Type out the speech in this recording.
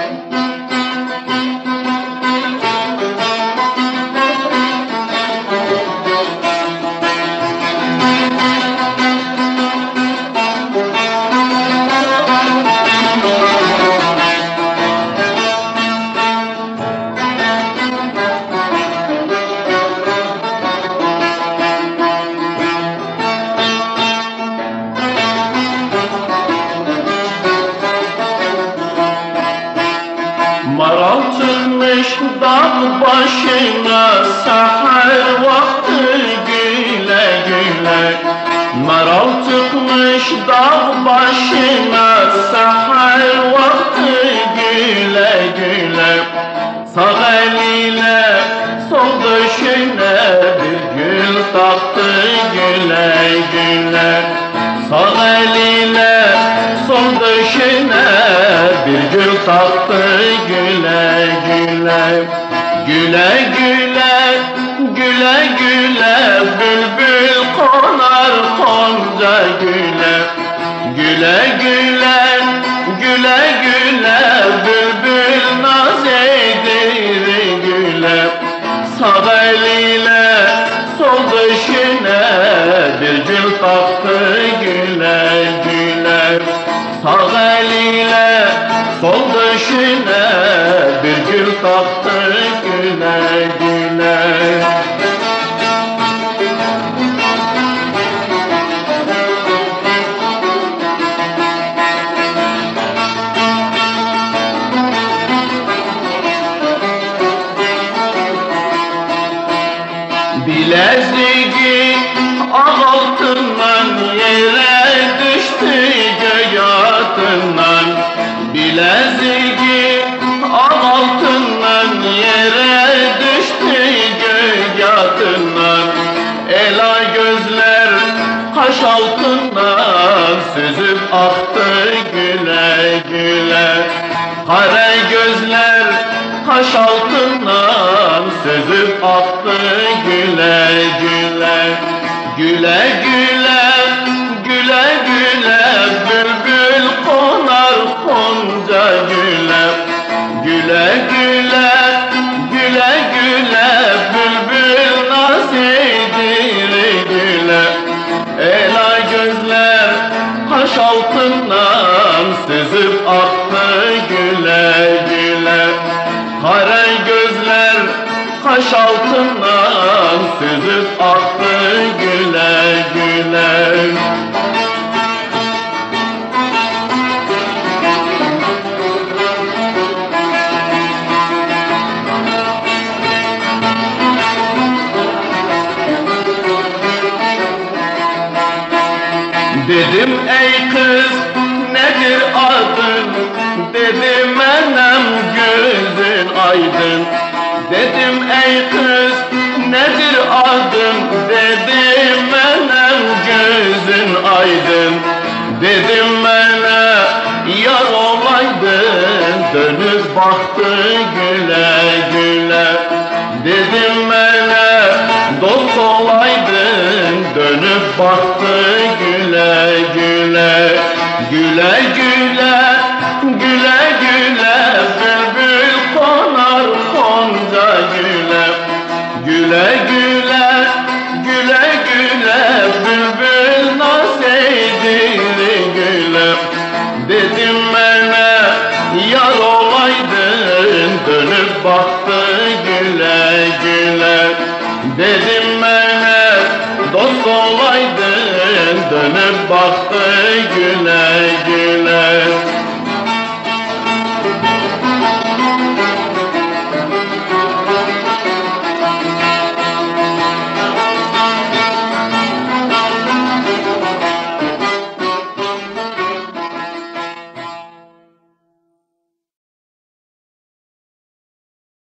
Maral çıkmış dağ başına Seher vakti güle güle. Maral çıkmış dağ başına Seher vakti güle güle. Sağ eliyle sol döşüne Bir gül taktı güle güle bir gül taktı güle güle. Güle güle güle güle. Bülbül konar konca güle. Güle güle güle güle. Bülbül naz eydir güle. Sağ eliyle sol döşüne bir gül taktı güle güle. Sağ eliyle gül taktı güle güle. Bileziği ağ altından yere gözler kaş altından süzüp aktı güle güle. Kara gözler kaş altından süzüp aktı güle Güle. Güle güle kaş altından süzüp aktı güle güle. Kara gözler kaş altından Dedim ey kız nedir adın? Dedim enem gözün aydın. Dedim ey kız nedir adın? Dedim enem gözün aydın. Dedim bana yar olaydın. Dönüp baktı güle güle baktı güle güle Güle güle güle güle. Bülbül konar konca güle. Güle güle güle güle. Bülbül naz eydir güle. Dedim bana yar olaydın. Dönüp baktı güle güle. Dedim Dönüp baktı güle güle